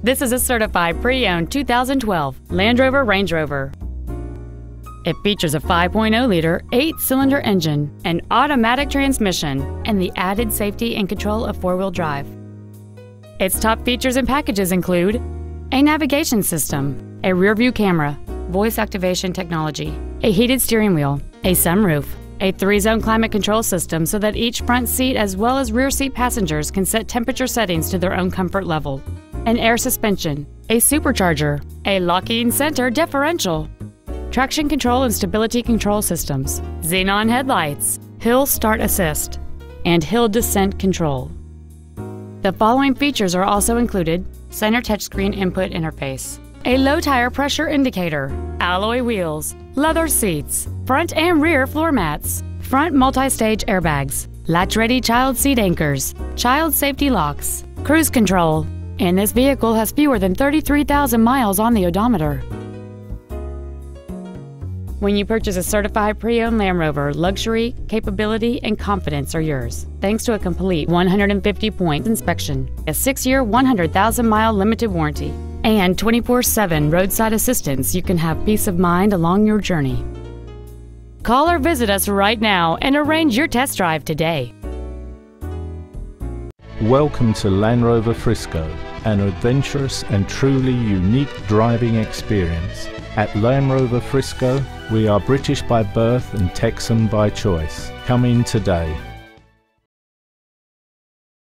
This is a certified pre-owned 2012 Land Rover Range Rover. It features a 5.0-liter, eight-cylinder engine, an automatic transmission, and the added safety and control of four-wheel drive. Its top features and packages include a navigation system, a rear-view camera, voice activation technology, a heated steering wheel, a sunroof, a three-zone climate control system so that each front seat as well as rear seat passengers can set temperature settings to their own comfort level, an air suspension, a supercharger, a locking center differential, traction control and stability control systems, xenon headlights, hill start assist, and hill descent control. The following features are also included center touchscreen input interface, a low tire pressure indicator, alloy wheels, leather seats, front and rear floor mats, front multi-stage airbags, latch-ready child seat anchors, child safety locks, cruise control, and this vehicle has fewer than 33,000 miles on the odometer. When you purchase a certified pre-owned Land Rover, luxury, capability, and confidence are yours. Thanks to a complete 150-point inspection, a 6-year, 100,000-mile limited warranty, and 24-7 roadside assistance, you can have peace of mind along your journey. Call or visit us right now and arrange your test drive today. Welcome to Land Rover Frisco, an adventurous and truly unique driving experience. At Land Rover Frisco, we are British by birth and Texan by choice. Come in today.